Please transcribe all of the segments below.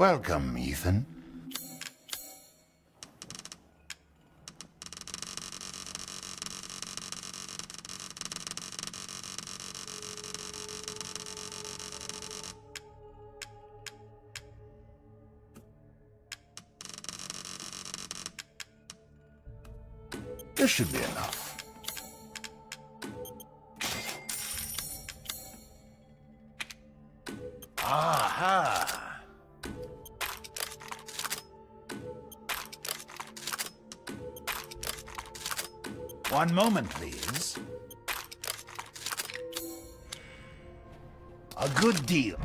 Welcome, Ethan. This should be enough. One moment, please. A good deal.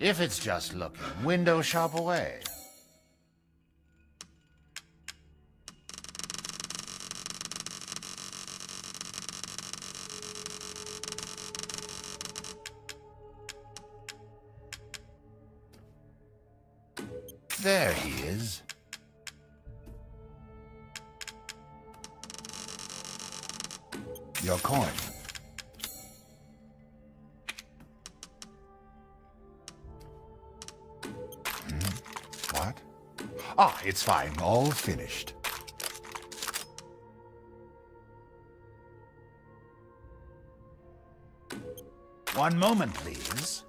If it's just looking, window shop away. Ah, it's fine. All finished. One moment, please.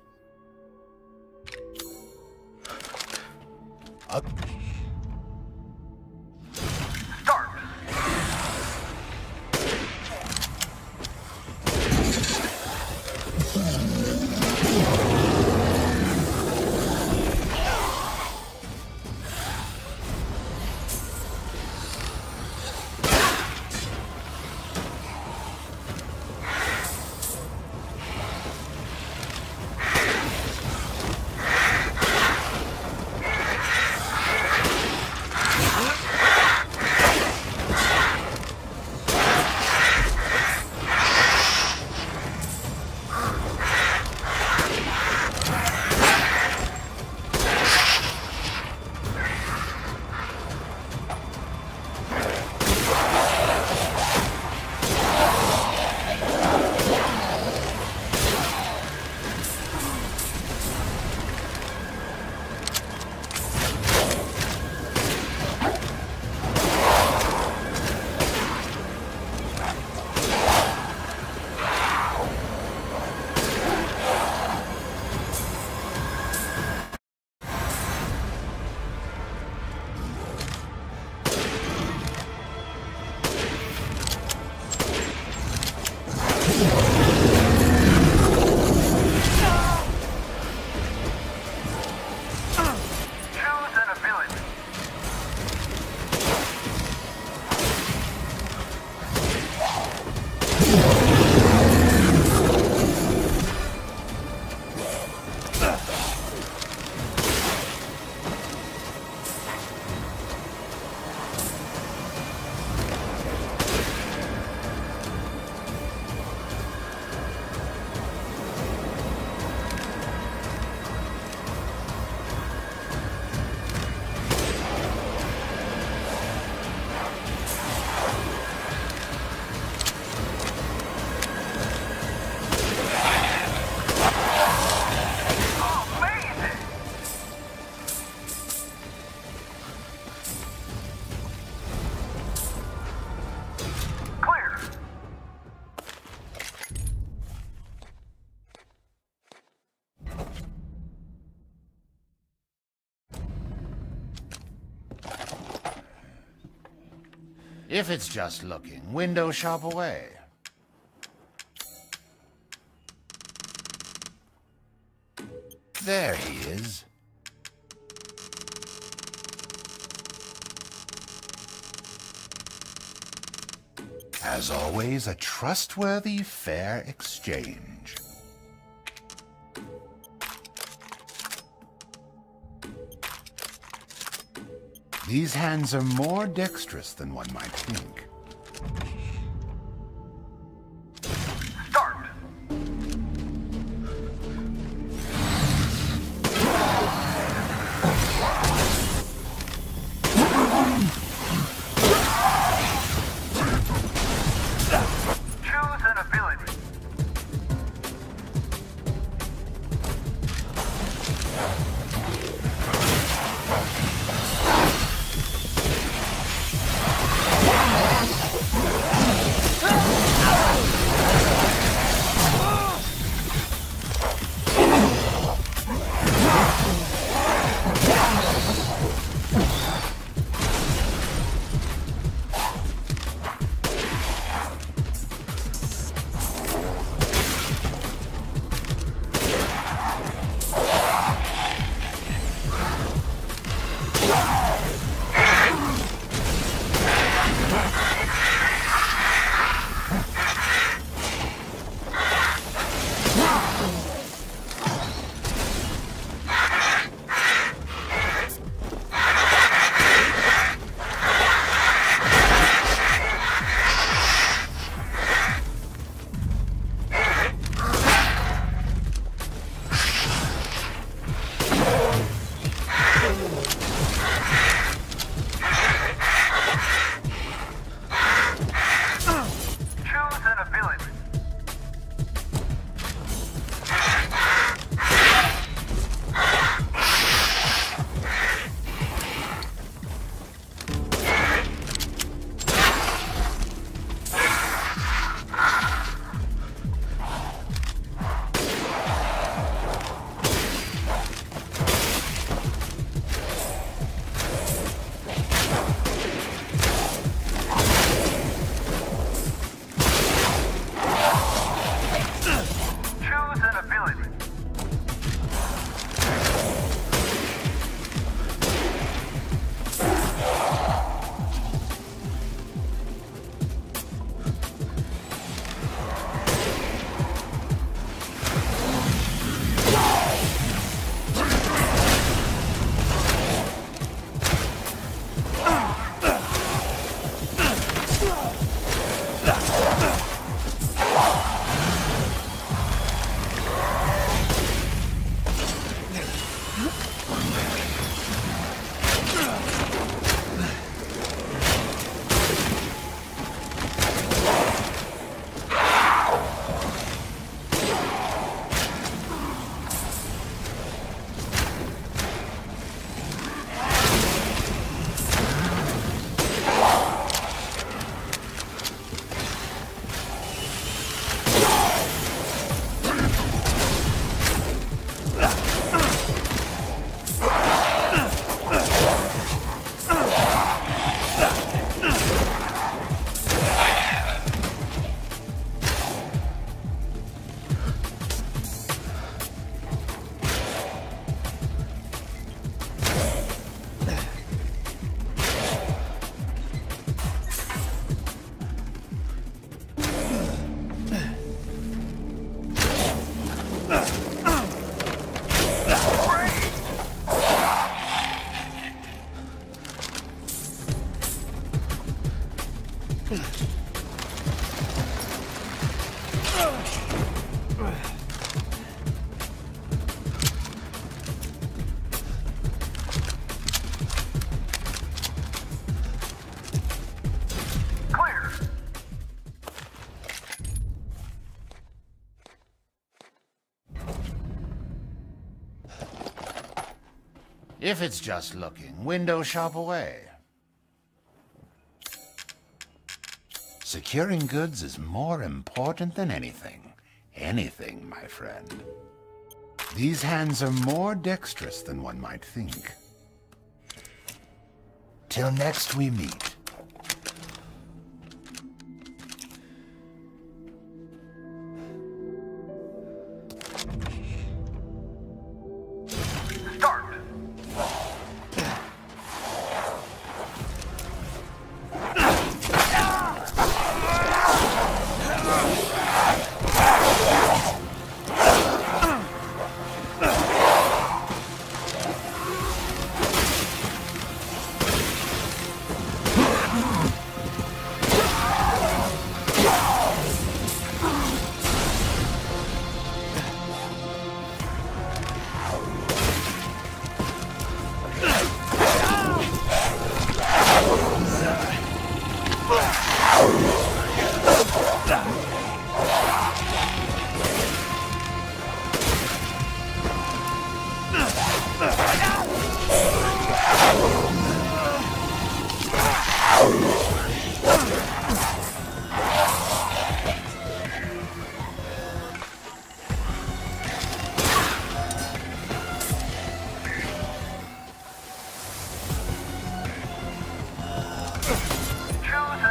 Uh, If it's just looking, window shop away. There he is. As always, a trustworthy, fair exchange. These hands are more dexterous than one might think. If it's just looking, window shop away. Securing goods is more important than anything. Anything, my friend. These hands are more dexterous than one might think. Till next we meet.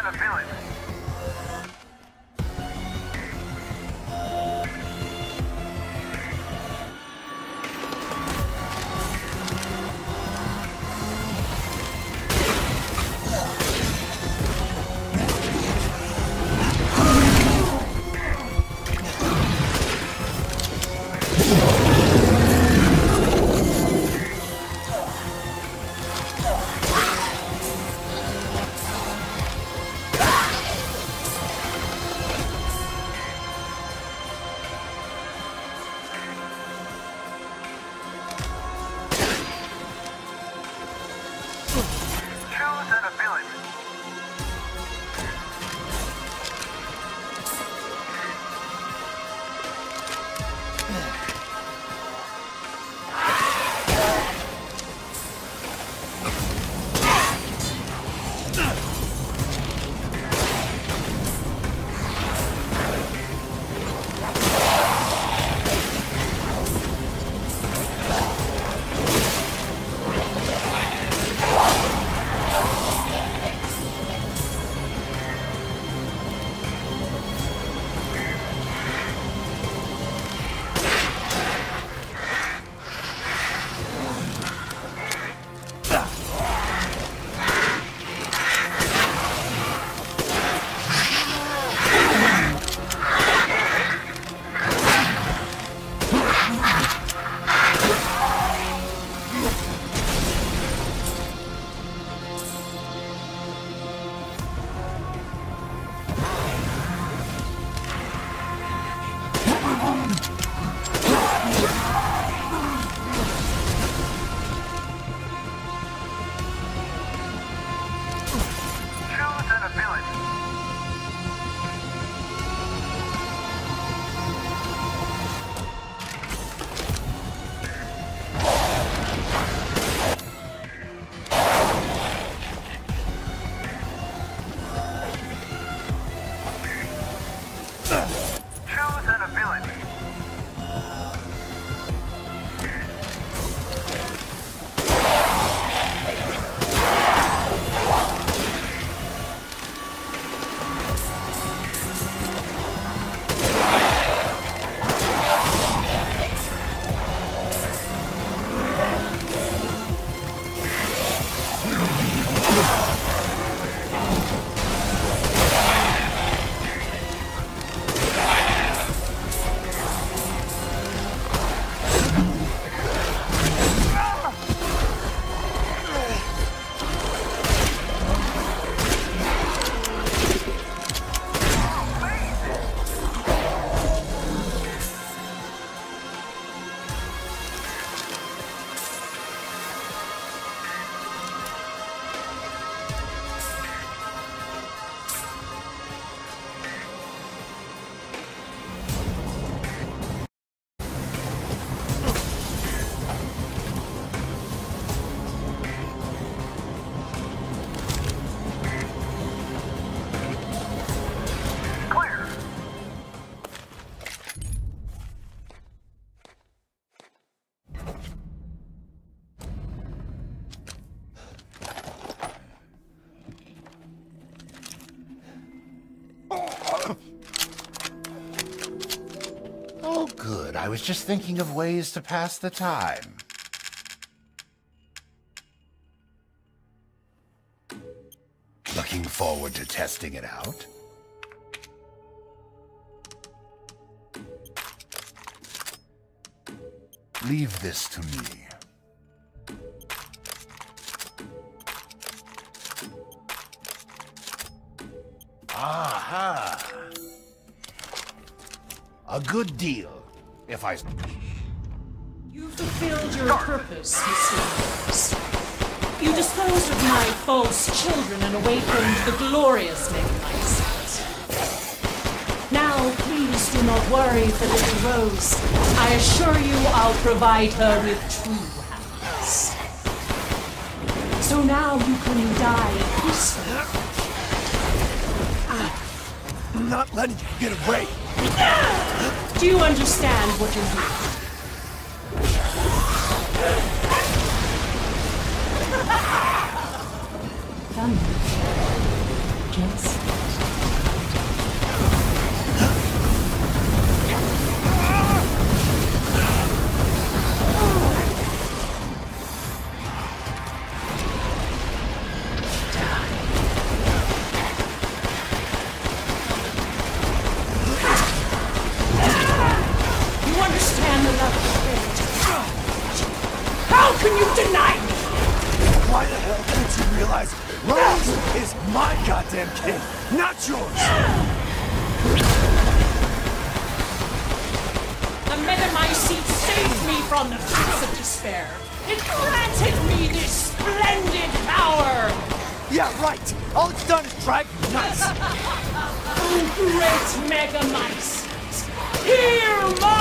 outside the village. Was just thinking of ways to pass the time. Looking forward to testing it out? Leave this to me. Aha! A good deal, if I... You fulfilled your purpose, Mr. Rose. You disposed of my false children and awakened the glorious Megamycete. Now, please do not worry for little Rose. I assure you I'll provide her with true happiness. So now you can die peacefully. I'm not letting you get away. Do you understand what you're doing? Done. Just kid, not yours? The Megamycete saved me from the pits of despair. It granted me this splendid power. Yeah, right. All it's done is drag you nuts. Oh, great Megamycete, hear my